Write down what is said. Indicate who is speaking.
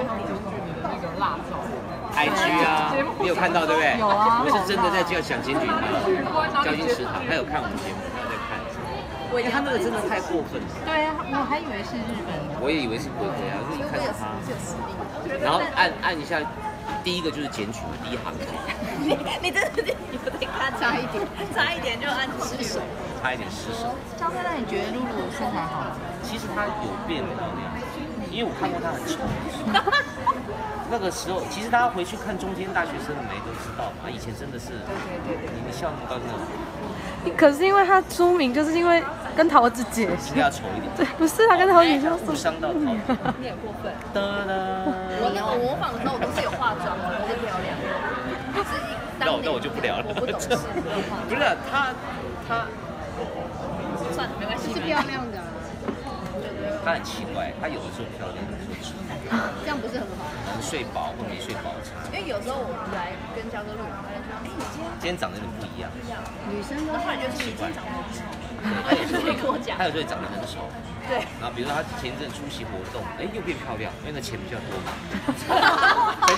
Speaker 1: 那个辣照。
Speaker 2: IG 啊，你有看到对不对？
Speaker 1: 有啊
Speaker 2: 我是真的在叫想检举他，交金池塘，他有看我们节目，他在看。因为他那个真的太过分了，
Speaker 1: 对啊，我还以为是日本。
Speaker 2: 我也以为是鬼鬼啊，就一看到他，然后按按一下，第一个就是检举第一行，
Speaker 3: 你你真的是有点差一点，差一点就按失手。
Speaker 2: 差一点失手。
Speaker 1: 张太太，你觉得露露身材好吗？
Speaker 2: 其实她有变漂亮，因为我看过他很丑。那个时候，其实大家回去看中间大学生的美都知道嘛，以前真的是，你们笑那么高兴？
Speaker 4: 可是因为他出名，就是因为跟桃子姐，
Speaker 2: 应该要丑一点，
Speaker 4: 对，不是他跟桃子姐就
Speaker 2: 不伤到桃子。
Speaker 3: 你也过分。
Speaker 2: 哒哒。
Speaker 3: 我那个模仿的时候，我都是有化妆的，我是漂亮的。是
Speaker 2: 那我那我就不聊了。
Speaker 3: 不懂事，
Speaker 2: 不是他他。
Speaker 3: 算了，没关系。
Speaker 1: 是漂亮的啊，
Speaker 2: 他很奇怪，他有的时候漂亮，有的时候丑，
Speaker 1: 这样不是很好？
Speaker 2: 能睡饱或没睡饱差。
Speaker 3: 因为有时候我来跟焦哥录影，他就说：“哎，你今天
Speaker 2: 今天长得有点不一样，
Speaker 1: 女生都
Speaker 3: 那后来就是你今天长得很丑。
Speaker 2: 他有时候
Speaker 3: 会跟我讲
Speaker 2: 他有时候也长得很丑。
Speaker 3: 对。
Speaker 2: 然后比如说他前一阵出席活动，哎，又变漂亮，因为那钱比较多嘛。